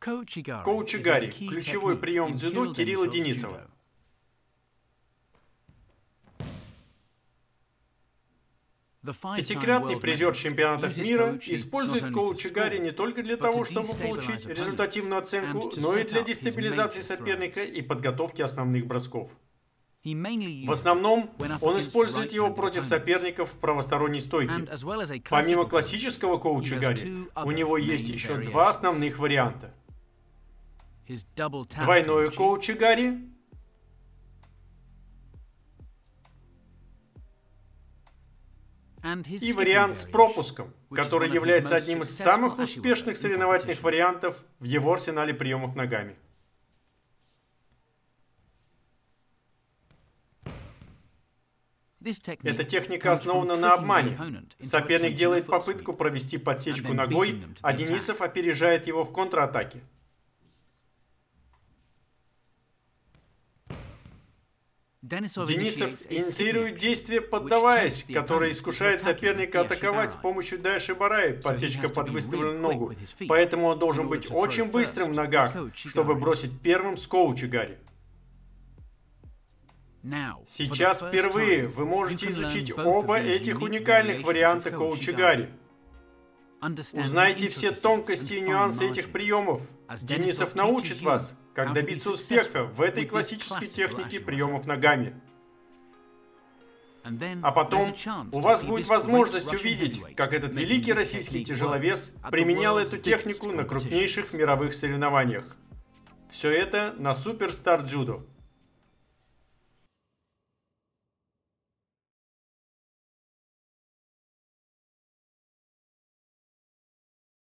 Коучигари – ключевой прием в дзюдо Кирилла Денисова. Пятикратный призер чемпионатов мира использует коучигари не только для того, чтобы получить результативную оценку, но и для дестабилизации соперника и подготовки основных бросков. В основном он использует его против соперников в правосторонней стойке. Помимо классического коучигари, у него есть еще два основных варианта. Двойное коучигари и вариант с пропуском, который является одним из самых успешных соревновательных вариантов в его арсенале приемов ногами. Эта техника основана на обмане. Соперник делает попытку провести подсечку ногой, а Денисов опережает его в контратаке. Денисов инициирует действие, поддаваясь, которое искушает соперника атаковать с помощью Дайши Барай, подсечка под выставленную ногу. Поэтому он должен быть очень быстрым в ногах, чтобы бросить первым с коуча Гарри. Сейчас впервые вы можете изучить оба этих уникальных варианта коуча Гарри. Узнайте все тонкости и нюансы этих приемов. Денисов научит вас, как добиться успеха в этой классической технике приемов ногами. А потом у вас будет возможность увидеть, как этот великий российский тяжеловес применял эту технику на крупнейших мировых соревнованиях. Все это на Суперстар Джудо.